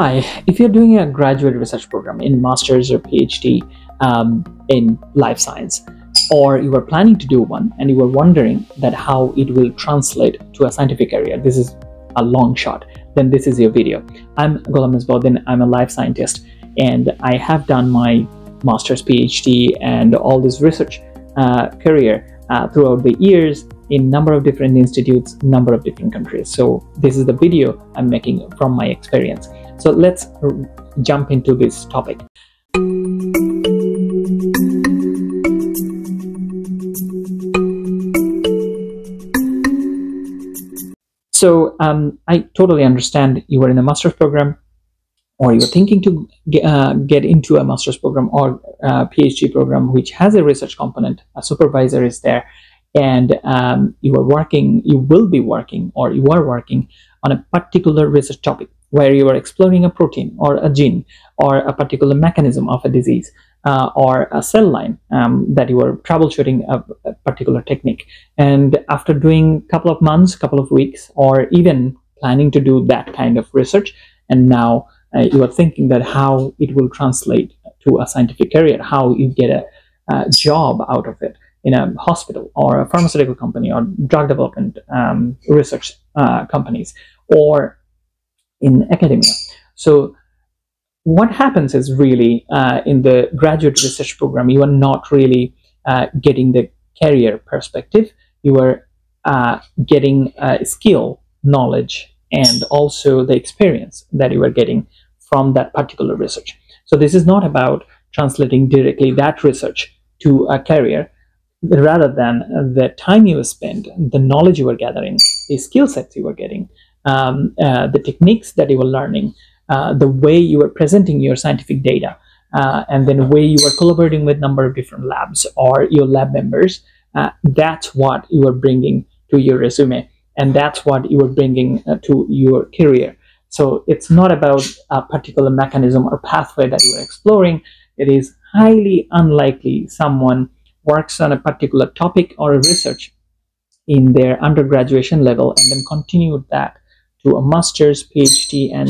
Hi, if you're doing a graduate research program in master's or PhD um, in life science, or you are planning to do one and you are wondering that how it will translate to a scientific area, this is a long shot, then this is your video. I'm Golam Mezbah Uddin, I'm a life scientist, and I have done my master's, PhD, and all this research uh, career uh, throughout the years in number of different institutes, number of different countries. So this is the video I'm making from my experience. So let's jump into this topic. So um, I totally understand you are in a master's program or you're thinking to get, uh, get into a master's program or PhD program which has a research component, a supervisor is there, and um, you are working, you will be working, or you are working on a particular research topic where you are exploring a protein or a gene or a particular mechanism of a disease uh, or a cell line um, that you are troubleshooting a, a, particular technique. And after doing a couple of months, a couple of weeks, or even planning to do that kind of research, and now uh, you are thinking that how it will translate to a scientific career, how you get a, a job out of it in a hospital or a pharmaceutical company or drug development um, research uh, companies or in academia. So what happens is really uh, in the graduate research program, you are not really uh, getting the career perspective. You are uh, getting uh, skill, knowledge, and also the experience that you are getting from that particular research. So this is not about translating directly that research to a career, rather than the time you spend, the knowledge you were gathering, the skill sets you were getting, um, uh, the techniques that you were learning, uh, the way you were presenting your scientific data, uh, and then the way you were collaborating with a number of different labs or your lab members, uh, that's what you are bringing to your resume. And that's what you are bringing uh, to your career. So it's not about a particular mechanism or pathway that you are exploring. It is highly unlikely someone works on a particular topic or a research in their undergraduate level and then continued that to a master's, PhD, and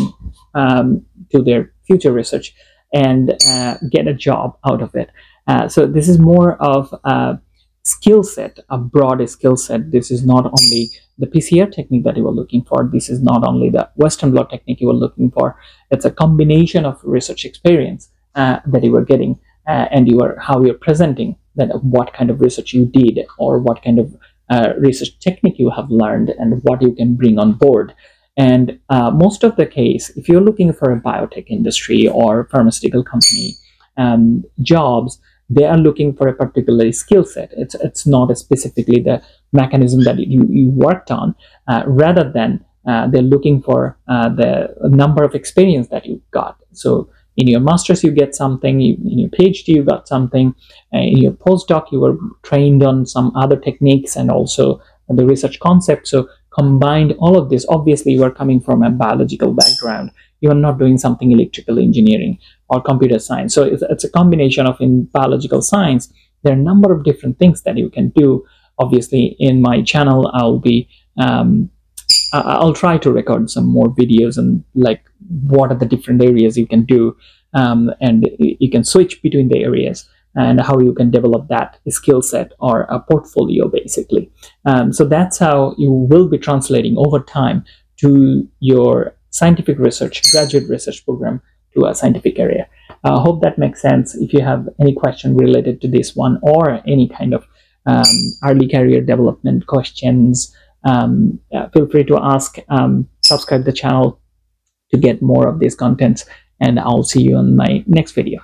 um, to their future research and uh, get a job out of it. Uh, so this is more of a skill set, a broad skill set. This is not only the PCR technique that you were looking for. This is not only the Western blot technique you were looking for. It's a combination of research experience uh, that you were getting uh, and you are how you're presenting that what kind of research you did or what kind of uh, research technique you have learned and what you can bring on board. And uh, most of the case, if you're looking for a biotech industry or pharmaceutical company um, jobs, they are looking for a particular skill set. It's, it's not specifically the mechanism that you, you worked on, uh, rather than uh, they're looking for uh, the number of experience that you got. So in your master's you get something you, in your phd you got something uh, in your postdoc you were trained on some other techniques and also the research concept. So combined all of this obviously you are coming from a biological background. You are not doing something electrical engineering or computer science. So it's, it's a combination of in biological science there are a number of different things that you can do. Obviously in my channel i'll be um, I'll try to record some more videos and like what are the different areas you can do um, and you can switch between the areas and how you can develop that skill set or a portfolio basically. Um, so that's how you will be translating over time to your scientific research, graduate research program to a scientific area. I uh, hope that makes sense. If you have any question related to this one or any kind of um, early career development questions, um, feel free to ask, um, subscribe the channel to get more of these contents and I'll see you on my next video.